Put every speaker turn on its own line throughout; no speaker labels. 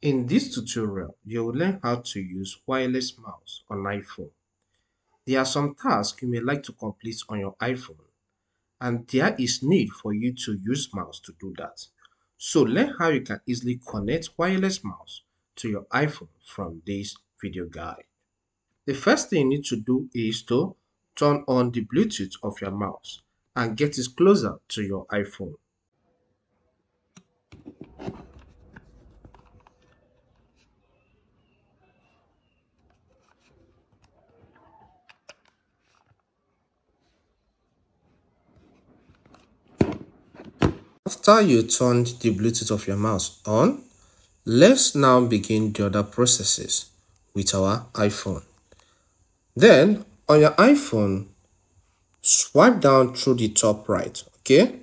In this tutorial, you will learn how to use wireless mouse on iPhone. There are some tasks you may like to complete on your iPhone and there is need for you to use mouse to do that. So learn how you can easily connect wireless mouse to your iPhone from this video guide. The first thing you need to do is to turn on the Bluetooth of your mouse and get it closer to your iPhone. After you turned the Bluetooth of your mouse on, let's now begin the other processes with our iPhone. Then on your iPhone, swipe down through the top right, okay?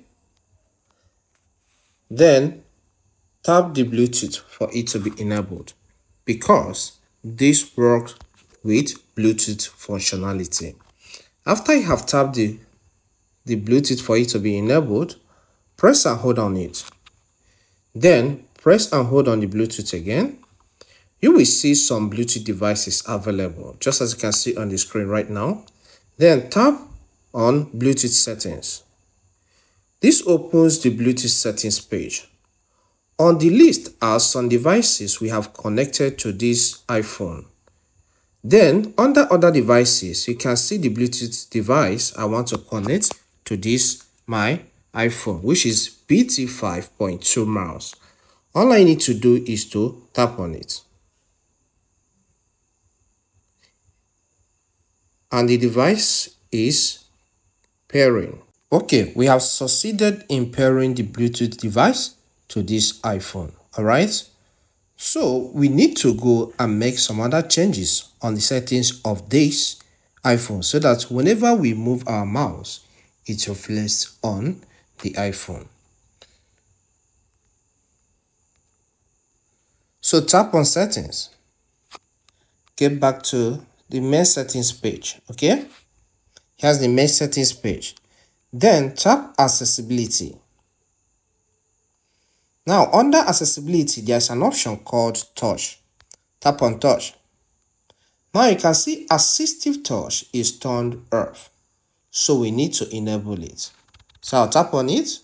Then tap the Bluetooth for it to be enabled because this works with Bluetooth functionality. After you have tapped the, the Bluetooth for it to be enabled, press and hold on it. Then press and hold on the Bluetooth again. You will see some Bluetooth devices available, just as you can see on the screen right now. Then tap on Bluetooth settings. This opens the Bluetooth settings page. On the list are some devices we have connected to this iPhone. Then under other devices, you can see the Bluetooth device I want to connect to this my iPhone, which is BT 5.2 mouse. All I need to do is to tap on it. And the device is pairing. Okay, we have succeeded in pairing the Bluetooth device to this iPhone. Alright, so we need to go and make some other changes on the settings of this iPhone so that whenever we move our mouse, it reflects on the iPhone. So tap on settings. Get back to the main settings page. Okay. Here's the main settings page. Then tap accessibility. Now under accessibility, there's an option called touch. Tap on touch. Now you can see assistive touch is turned off. So we need to enable it. So I'll tap on it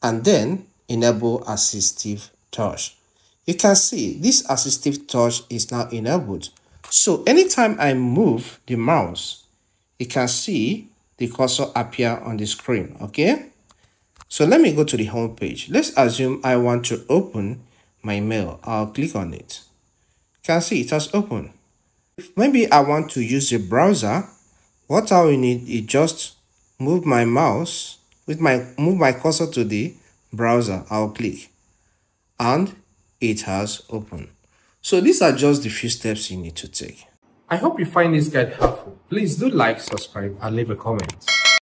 and then enable assistive touch. You can see this assistive touch is now enabled. So anytime I move the mouse, you can see the cursor appear on the screen, okay? So let me go to the home page. Let's assume I want to open my mail. I'll click on it. You can see it has opened. If maybe I want to use the browser, what I will need is just move my mouse with my move my cursor to the browser i'll click. And it has opened. So these are just the few steps you need to take.
I hope you find this guide helpful. Please do like subscribe and leave a comment